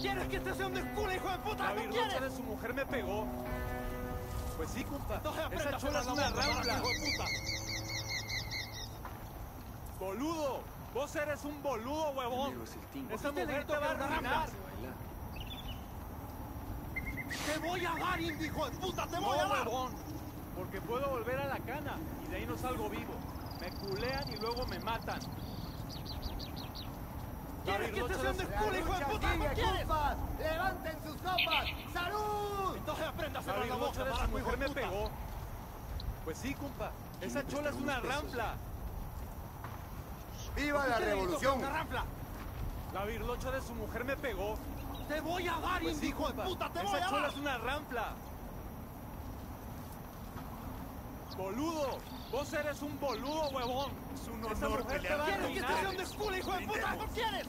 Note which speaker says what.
Speaker 1: quieres que este sea un desculo, hijo de puta?
Speaker 2: La
Speaker 1: ¿No quieres?
Speaker 2: de su mujer me pegó. Pues sí, compa.
Speaker 1: Entonces
Speaker 2: Esa
Speaker 1: aprendas
Speaker 2: chola es una
Speaker 1: boca,
Speaker 2: rampla.
Speaker 1: hijo de puta.
Speaker 2: Boludo. Vos eres un boludo, huevón. Esa mujer te va a arruinar.
Speaker 1: Te voy a dar, hijo de puta, te
Speaker 2: No,
Speaker 1: voy a dar.
Speaker 2: huevón. Porque puedo volver a la cana y de ahí no salgo vivo. Me culean y luego me matan.
Speaker 1: ¿Quieres que este
Speaker 2: virlocha
Speaker 1: sea un
Speaker 2: de-
Speaker 1: desculo, hijo de puta? ¿No quieres?
Speaker 3: ¡Levanten sus copas! ¡Salud!
Speaker 1: Entonces aprendas a cerrar la boca,
Speaker 2: de
Speaker 1: hijo
Speaker 2: mujer
Speaker 1: de
Speaker 2: me pegó. Pues sí, compa. Esa chola es una rampla.
Speaker 3: ¡Viva la revolución!
Speaker 1: Una rampla.
Speaker 2: La virlocha de su mujer me pegó.
Speaker 1: Te voy a dar,
Speaker 2: Pues sí,
Speaker 1: hijo de puta, te
Speaker 2: Esa
Speaker 1: voy a
Speaker 2: chola
Speaker 1: dar.
Speaker 2: es una rampla. Boludo. Vos eres un boludo, huevón.
Speaker 1: Es un
Speaker 2: Esa
Speaker 1: honor
Speaker 2: mujer te va a
Speaker 1: ¿Quieres que sea un
Speaker 2: arruinar.
Speaker 1: desculo, hijo de puta? ¿No quieres?